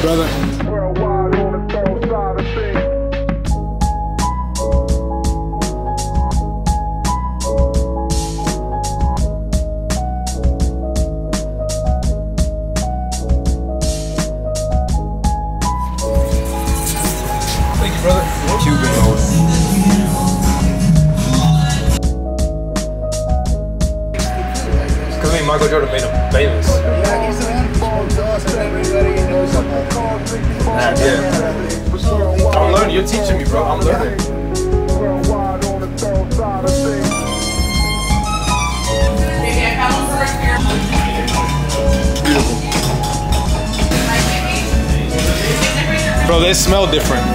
you, brother. Worldwide on the third side of things. Thank you, brother. Cuban mode. Cause I mean, Michael Jordan made him famous. Yeah. I'm learning. You're teaching me, bro. I'm learning. Bro, they smell different.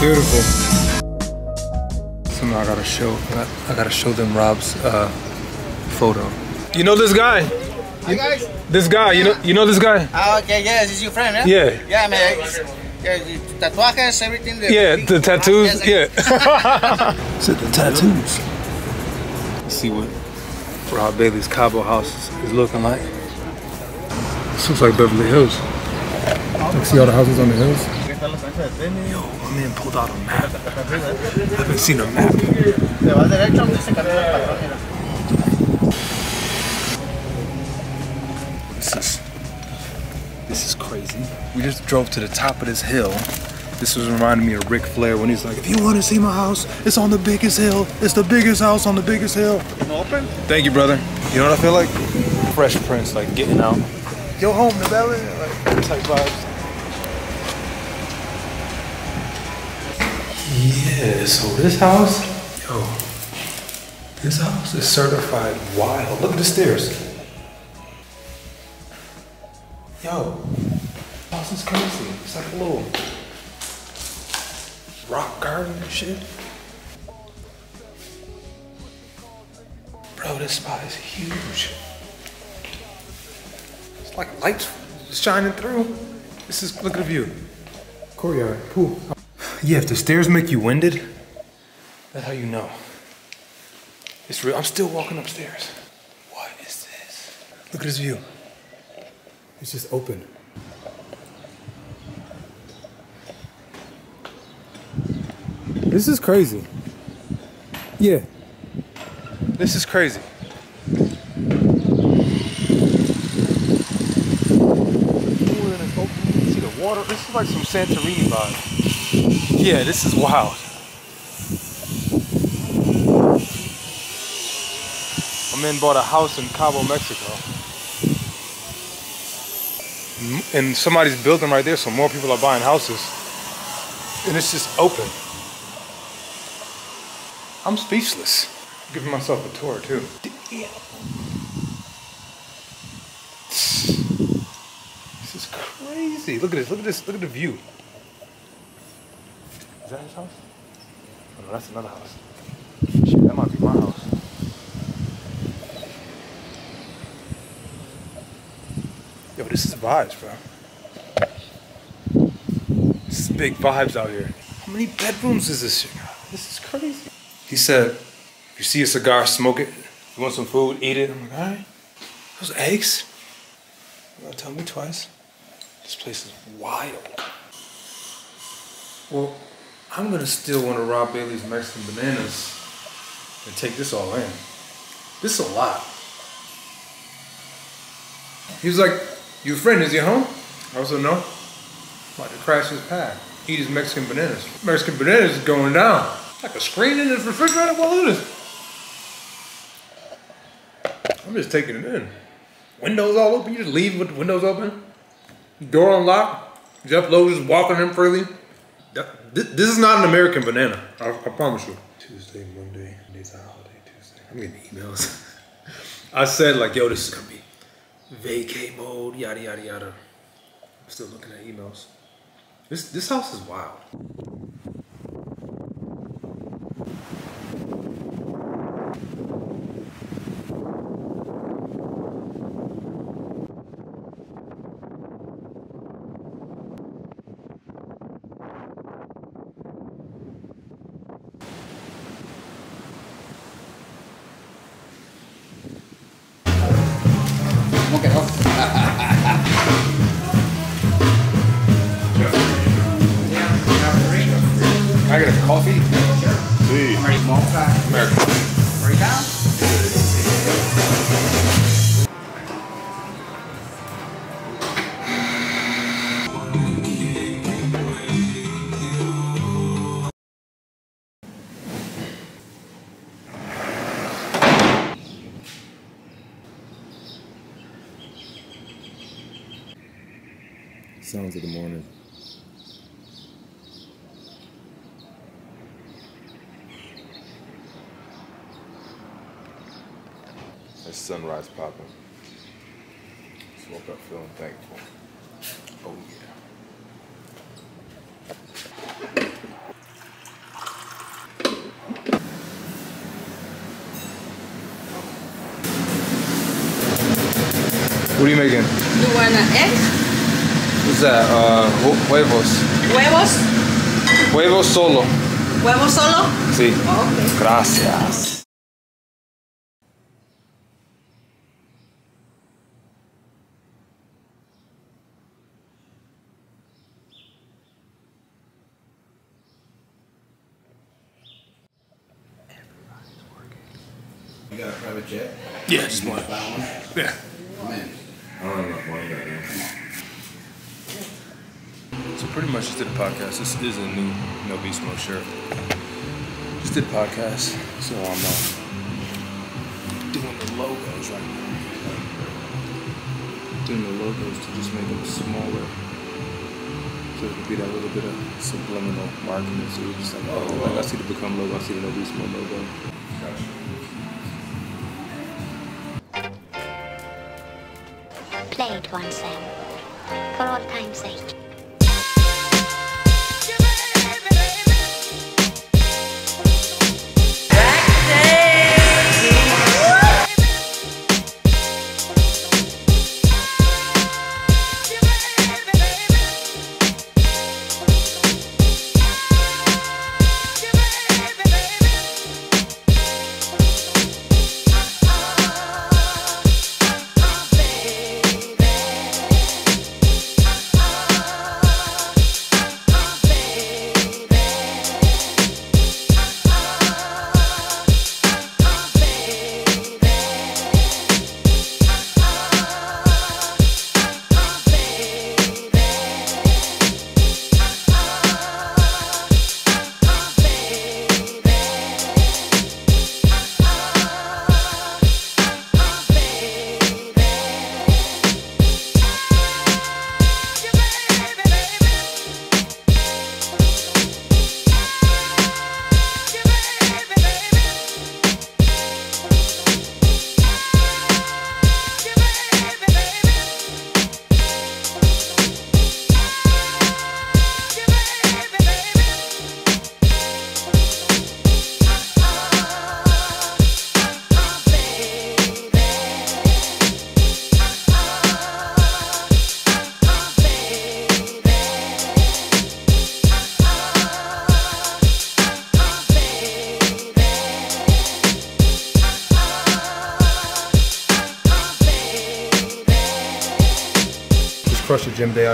Beautiful. Somehow I gotta show. I, got, I gotta show them Rob's uh, photo. You know this guy? Hi guys. This guy. You know. You know this guy? Ah, okay, yes, is your friend, yeah? Yeah. Yeah, man. Yeah, the tatuajes, everything. The Yeah, the tattoos. Yes, I- Yeah. so the tattoos. Let's see what Rob Bailey's Cabo house is, is looking like. This looks like Beverly Hills. Like, see all the houses on the hills? Yo, my man pulled out a map. I haven't seen a map. Te vas derecho, donde se camina el patrón, mira. This is this is crazy. We just drove to the top of this hill. This was reminding me of Ric Flair when he's like, "If you want to see my house, it's on the biggest hill. It's the biggest house on the biggest hill." Open. Thank you, brother. You know what I feel like? Fresh Prince, like getting out. Yo, home to Belly, like type vibes. Yeah. Oh, so this house, yo, this house is certified wild. Look at the stairs. Yo, house is crazy. It's like a little rock garden and shit. Bro, this spot is huge. It's like lights shining through. This is, look at the view. Courtyard, pool. Yeah, if the stairs make you winded, that's how you know. It's real. I'm still walking upstairs. What is this? Look at this view. It's just open. This is crazy. Yeah. This is crazy. See the water? This is like some Santorini vibe. Yeah, this is wild. My man bought a house in Cabo, Mexico. And somebody's building right there, so more people are buying houses. And it's just open. I'm speechless. giving myself a tour too. This is crazy. Look at this. Look at this. Look at the view. Is that his house? Oh, no, that's another house. Shit, that might be my house. Yo, this is vibes, bro. This is big vibes out here. How many bedrooms is this? This is crazy. He said, if you see a cigar, smoke it. You want some food, eat it. I'm like, all right. Those eggs? Gotta tell me twice. This place is wild. Well, I'm gonna steal one of Rob Bailey's Mexican bananas and take this all in. This is a lot. He was like, your friend, is he home? I was like, no. About to crash his pad. Eat his Mexican bananas. Mexican bananas is going down. Like a screen in his refrigerator? Look at this. I'm just taking it in. Windows all open. You just leave with the windows open. Door unlocked. Jeff Lowe just walking in freely. That- This, this is not an American banana. I, I promise you. Tuesday, Monday, Monday's a holiday. Tuesday. I'm getting emails. I said like, yo, this is gonna be vacay mode, yada yada yada. I'm still looking at emails. This this house is wild. Sounds of the morning. That's sunrise popping. Just woke up feeling thankful. Oh yeah. What are you making? You want an egg? What's that? Uh, huevos. Huevos? Huevos solo. Huevos solo? Sí. Okay. Gracias. You got a private jet? Yeah, just one. Buy one? Yeah. Man. I don't have enough money right now. So pretty much just did a podcast. This is a new No Beast Mode shirt. Just did a podcast. So I'm um, doing the logos right now. Doing the logos to just make them smaller. So it could be that little bit of subliminal marketing. So you're just like, oh, like, I see the Become logo, I see the No Beast Mode logo. Play it once then, for all time's sake.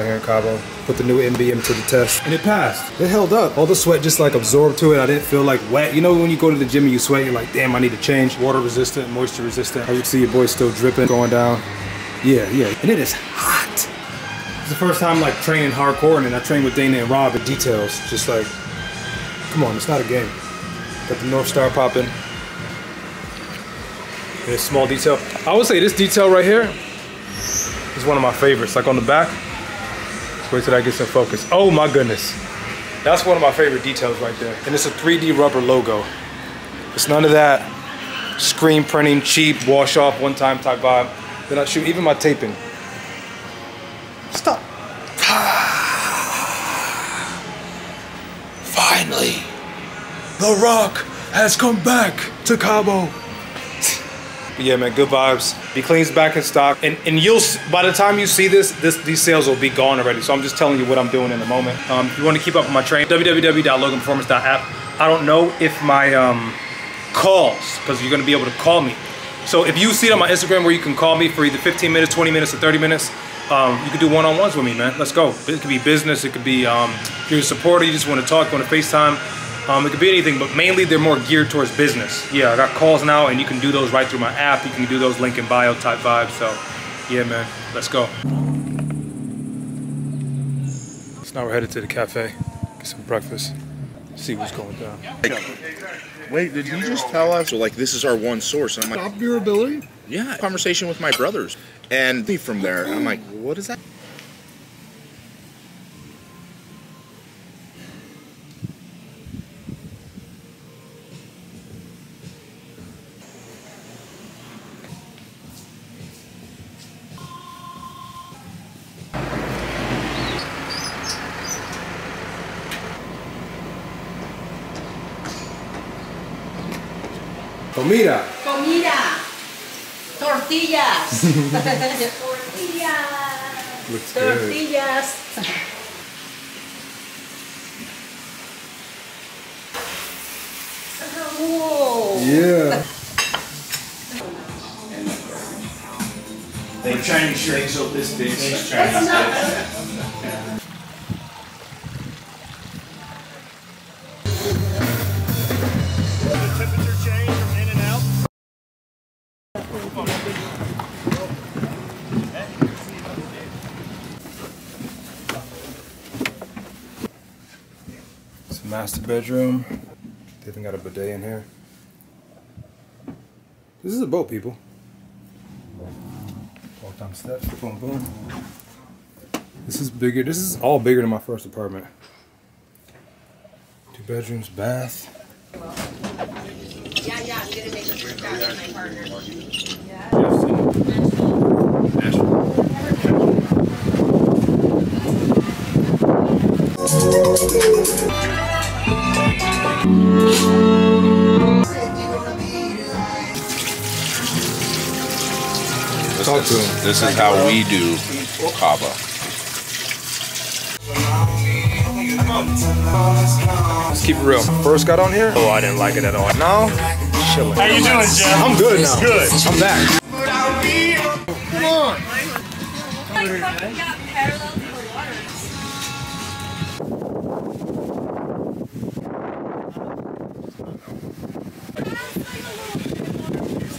Out here in Cabo. Put the new NBM to the test. And it passed. It held up. All the sweat just like absorbed to it. I didn't feel like wet. You know when you go to the gym and you sweat, you're like, damn, I need to change. Water resistant, moisture resistant. As you can see, your boy's still dripping, going down. Yeah, yeah. And it is hot. It's the first time like training hardcore and then I trained with Dana and Rob at details. Just like, come on, it's not a game. Got the North Star popping. This small detail. I would say this detail right here is one of my favorites. Like on the back. Wait till that gets in focus. Oh my goodness. That's one of my favorite details right there. And it's a 3D rubber logo. It's none of that screen printing, cheap, wash off, one time type vibe. Then I shoot even my taping. Stop. Finally, The Rock has come back to Cabo. Yeah, man, good vibes. Be cleans back in stock, and and you'll by the time you see this, this these sales will be gone already. So I'm just telling you what I'm doing in the moment. Um, if you want to keep up with my train, www.loganperformance.app. I don't know if my um, calls because you're gonna be able to call me. So if you see it on my Instagram where you can call me for either 15 minutes, 20 minutes, or 30 minutes, um, you can do one-on-ones with me, man. Let's go. It could be business. It could be um, you're a supporter. You just want to talk. Want to FaceTime. Um, it could be anything, but mainly they're more geared towards business. Yeah, I got calls now, and you can do those right through my app. You can do those link in bio type vibes. So, yeah, man, let's go. So now we're headed to the cafe, get some breakfast, see what's going down. Wait, did you just tell us? So like, this is our one source. And I'm like, Stop your ability. yeah. Conversation with my brothers, and me from there. I'm like, what is that? Comida. Comida. Tortillas. Tortillas. Looks good. Tortillas. Whoa. Yeah. They Chinese shakes up this big. That's master bedroom. They even got a bidet in here. This is a boat, people. Walk down steps, boom, boom. This is bigger. This is all bigger than my first apartment. Two bedrooms, bath. Yeah, yeah, I'm gonna make a trip out with my partner. Talk to him. This is how we do Cabo. Let's keep it real. First got on here. Oh, I didn't like it at all. Now, chilling. How you doing, Jeff? I'm good now. Good. I'm back.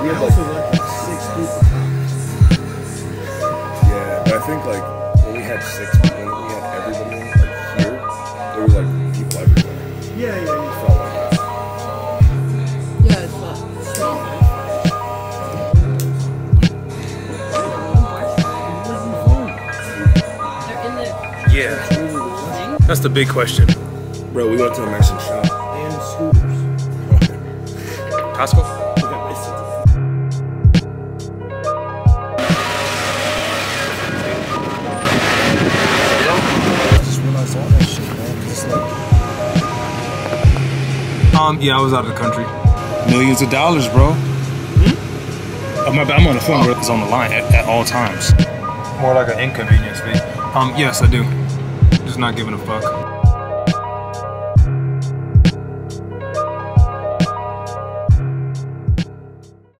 We had like Six people. Yeah, but I think like when we had six people, we had everybody in, like here, there were like people everywhere. Yeah, yeah, yeah. It felt like that. Yeah, it's fun. Yeah. That's the big question. Bro, we went to a Mexican shop. And scooters. Costco? That shit, man. 'cause It's like Um, yeah, I was out of the country. millions of dollars, bro. My bad. I'm on the phone. Bro. It's on the line at, at all times. More like an inconvenience fee. Um, yes, I do. Just not giving a fuck.